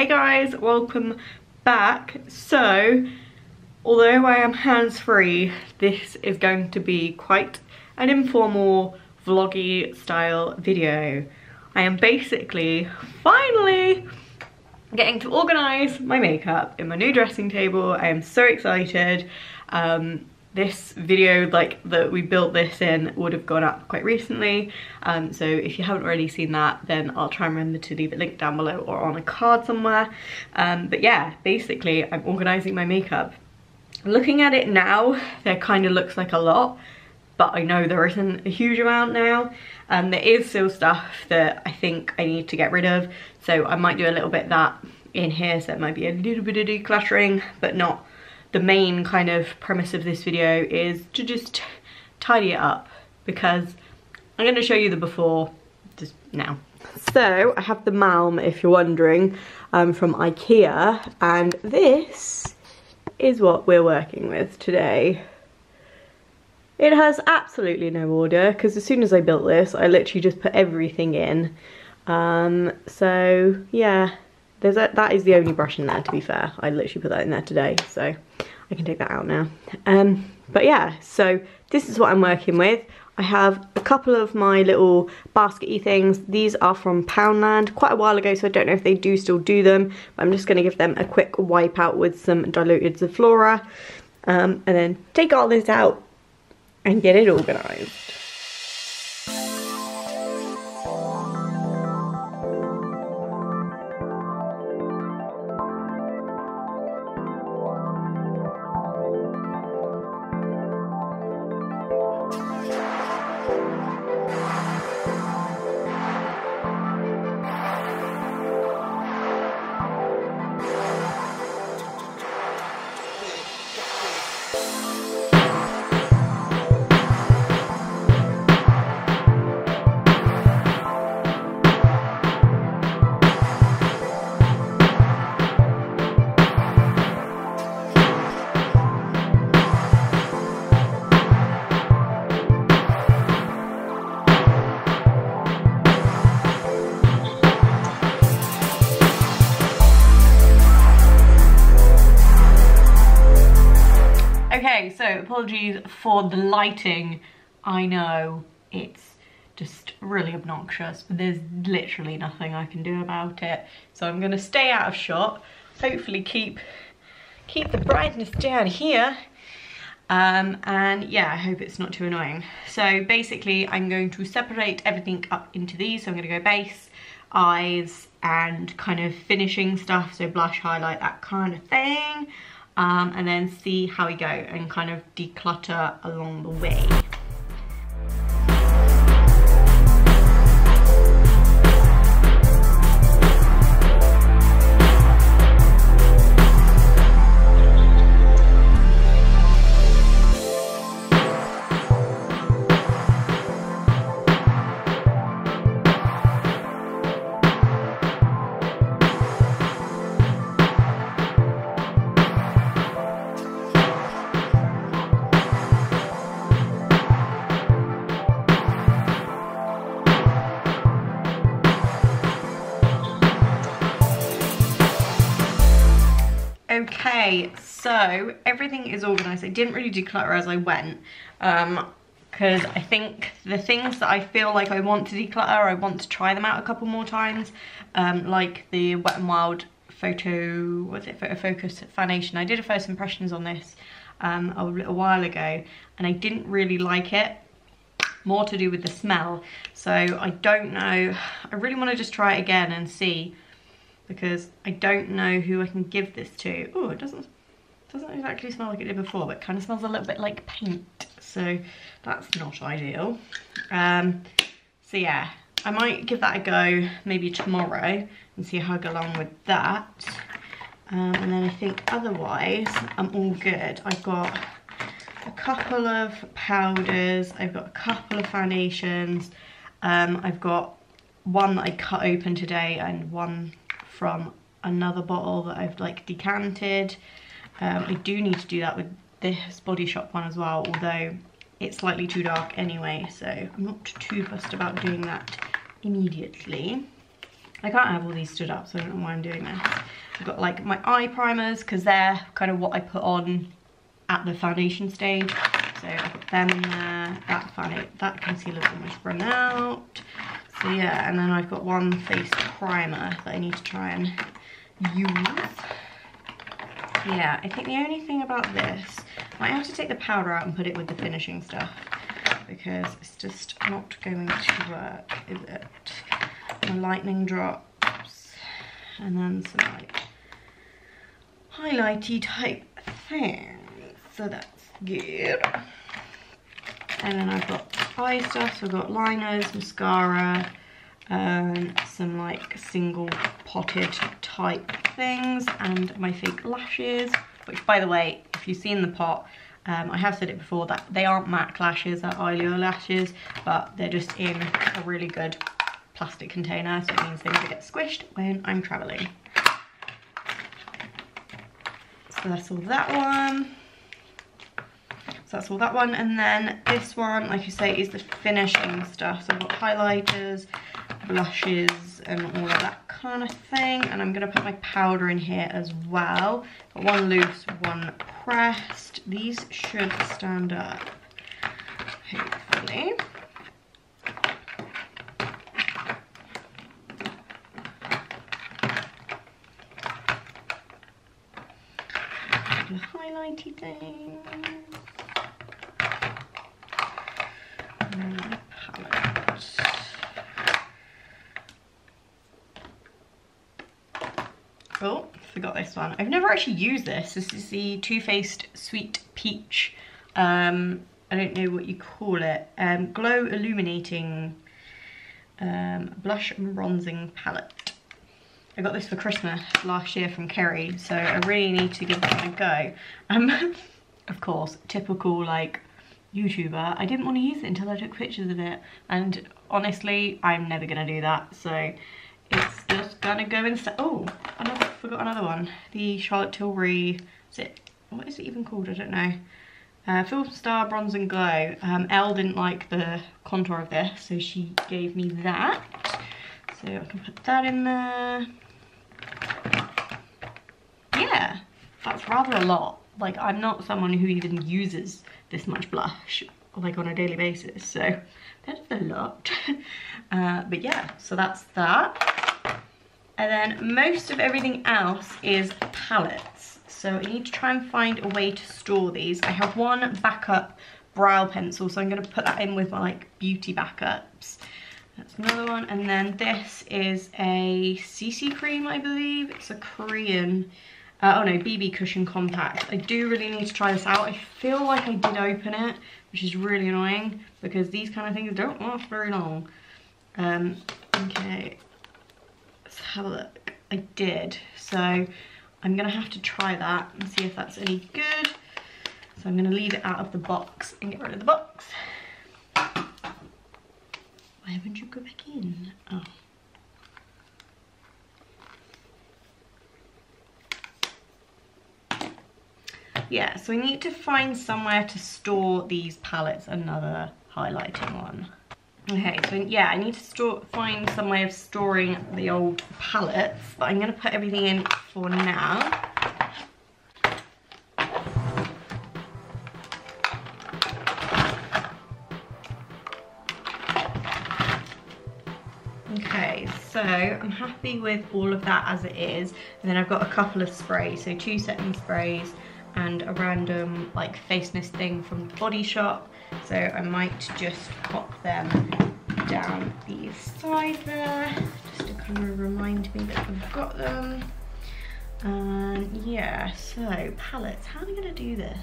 Hey guys, welcome back. So, although I am hands-free, this is going to be quite an informal vloggy style video. I am basically finally getting to organise my makeup in my new dressing table. I am so excited. Um, this video like that we built this in would have gone up quite recently. Um, so if you haven't already seen that then I'll try and remember to leave it linked down below or on a card somewhere. Um, but yeah basically I'm organising my makeup. Looking at it now there kind of looks like a lot but I know there isn't a huge amount now. Um, there is still stuff that I think I need to get rid of so I might do a little bit of that in here so it might be a little bit of decluttering but not the main kind of premise of this video is to just tidy it up because I'm going to show you the before just now. So I have the Malm if you're wondering um, from Ikea and this is what we're working with today. It has absolutely no order because as soon as I built this I literally just put everything in. Um, so yeah, there's a, that is the only brush in there to be fair. I literally put that in there today so I can take that out now. Um, but yeah, so this is what I'm working with. I have a couple of my little baskety things. These are from Poundland quite a while ago, so I don't know if they do still do them. But I'm just going to give them a quick wipe out with some diluted Zoflora. Um, and then take all this out and get it organised. Okay, so apologies for the lighting. I know it's just really obnoxious, but there's literally nothing I can do about it. So I'm gonna stay out of shot, hopefully keep keep the brightness down here. Um, and yeah, I hope it's not too annoying. So basically I'm going to separate everything up into these. So I'm gonna go base, eyes, and kind of finishing stuff. So blush, highlight, that kind of thing um, and then see how we go and kind of declutter along the way. Okay, so everything is organised. I didn't really declutter as I went because um, I think the things that I feel like I want to declutter, I want to try them out a couple more times, um, like the Wet n Wild photo, what's it, photo focus foundation. I did a first impressions on this um, a little while ago and I didn't really like it more to do with the smell so I don't know I really want to just try it again and see because I don't know who I can give this to. Oh, it doesn't doesn't exactly smell like it did before, but kind of smells a little bit like paint. So that's not ideal. Um, so yeah, I might give that a go maybe tomorrow and see how I go along with that. Um, and then I think otherwise I'm all good. I've got a couple of powders, I've got a couple of foundations, um, I've got one that I cut open today and one from another bottle that I've like decanted. Um, I do need to do that with this Body Shop one as well, although it's slightly too dark anyway, so I'm not too fussed about doing that immediately. I can't have all these stood up, so I don't know why I'm doing this. I've got like my eye primers, because they're kind of what I put on at the foundation stage. So I've got them in there. That, that concealer's almost run out. So yeah, and then I've got one face primer that I need to try and use. Yeah, I think the only thing about this, I have to take the powder out and put it with the finishing stuff because it's just not going to work, is it? My lightning drops and then some like highlighty type thing. So that's good. And then I've got stuff, so I've got liners, mascara, and some like single potted type things, and my fake lashes, which by the way, if you've seen the pot, um, I have said it before that they aren't MAC lashes, they're Eyelure lashes, but they're just in a really good plastic container, so it means they never get squished when I'm traveling. So that's all that one. So that's all that one. And then this one, like you say, is the finishing stuff. So I've got highlighters, blushes, and all of that kind of thing. And I'm going to put my powder in here as well. Got one loose, one pressed. These should stand up, hopefully. Highlighty thing. Oh, forgot this one. I've never actually used this. This is the Too Faced Sweet Peach. Um, I don't know what you call it. Um, Glow Illuminating um, Blush and Bronzing Palette. I got this for Christmas last year from Kerry, so I really need to give it a go. Um, of course, typical like YouTuber, I didn't want to use it until I took pictures of it. And honestly, I'm never going to do that. So it's to go instead. Oh, another, forgot another one. The Charlotte Tilbury, is it, what is it even called? I don't know. Uh, Film Star Bronze and Glow. Um, Elle didn't like the contour of this, so she gave me that. So I can put that in there. Yeah, that's rather a lot. Like, I'm not someone who even uses this much blush like on a daily basis so that's a lot uh, but yeah so that's that and then most of everything else is palettes so I need to try and find a way to store these I have one backup brow pencil so I'm going to put that in with my like beauty backups that's another one and then this is a CC cream I believe it's a Korean uh, oh no, BB Cushion Compact. I do really need to try this out. I feel like I did open it, which is really annoying because these kind of things don't last very long. Um, okay, have a look. I did, so I'm gonna have to try that and see if that's any good. So I'm gonna leave it out of the box and get rid of the box. Why haven't you go back in? Oh. yeah, so we need to find somewhere to store these palettes, another highlighting one. Okay, so yeah, I need to store, find some way of storing the old palettes, but I'm gonna put everything in for now. Okay, so I'm happy with all of that as it is. And then I've got a couple of sprays, so two setting sprays, and a random like face mist thing from the Body Shop. So I might just pop them down the side there, just to kind of remind me that I've got them. And yeah, so palettes, how am I gonna do this?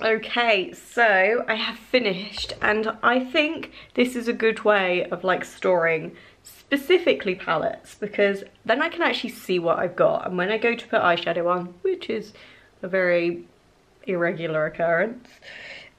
Okay, so I have finished and I think this is a good way of like storing specifically palettes because then I can actually see what I've got and when I go to put eyeshadow on, which is a very irregular occurrence,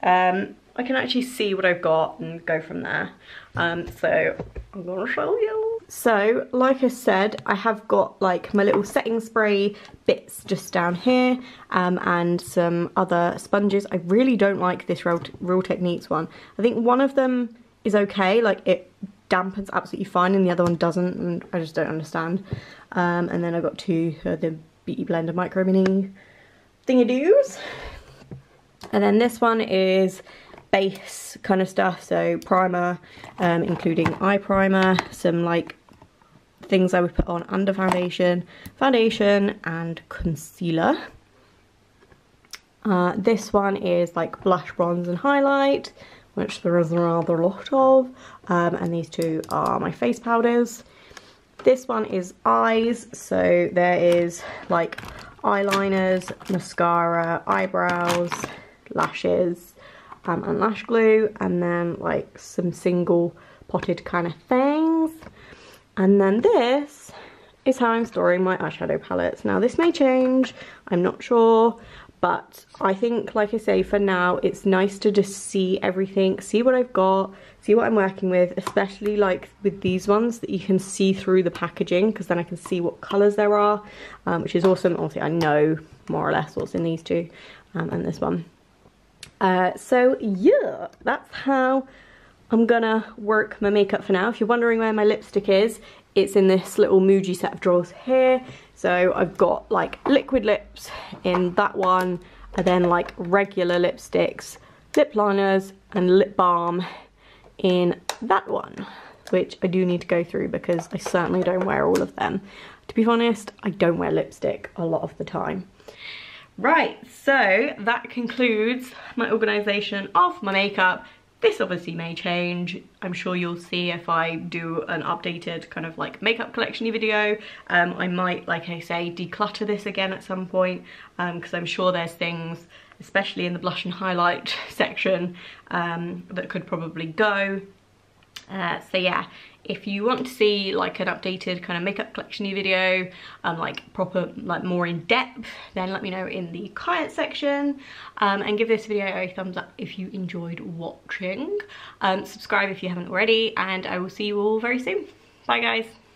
um, I can actually see what I've got and go from there. Um, so I'm gonna show you. So, like I said, I have got like my little setting spray bits just down here um, and some other sponges. I really don't like this Real, Techniques one. I think one of them is okay, like it dampens absolutely fine and the other one doesn't and I just don't understand. Um, and then I've got two uh, the Beauty Blender Micro Mini thingy-doos. And then this one is base kind of stuff so primer um, including eye primer some like things I would put on under foundation foundation and concealer uh, this one is like blush bronze and highlight which there is rather a lot of um, and these two are my face powders this one is eyes so there is like eyeliners mascara eyebrows lashes um, and lash glue and then like some single potted kind of things. And then this is how I'm storing my eyeshadow palettes. Now this may change, I'm not sure, but I think, like I say, for now, it's nice to just see everything, see what I've got, see what I'm working with, especially like with these ones that you can see through the packaging because then I can see what colours there are, um, which is awesome. Obviously, I know more or less what's in these two um, and this one. Uh, so yeah, that's how I'm gonna work my makeup for now. If you're wondering where my lipstick is, it's in this little Muji set of drawers here. So I've got like liquid lips in that one, and then like regular lipsticks, lip liners, and lip balm in that one, which I do need to go through because I certainly don't wear all of them. To be honest, I don't wear lipstick a lot of the time. Right, so that concludes my organisation of my makeup. This obviously may change. I'm sure you'll see if I do an updated kind of like makeup collection video. Um, I might, like I say, declutter this again at some point because um, I'm sure there's things, especially in the blush and highlight section, um, that could probably go. Uh, so yeah, if you want to see like an updated kind of makeup collection video, um, like proper, like more in depth, then let me know in the comment section um, and give this video a thumbs up if you enjoyed watching. Um, subscribe if you haven't already and I will see you all very soon. Bye guys.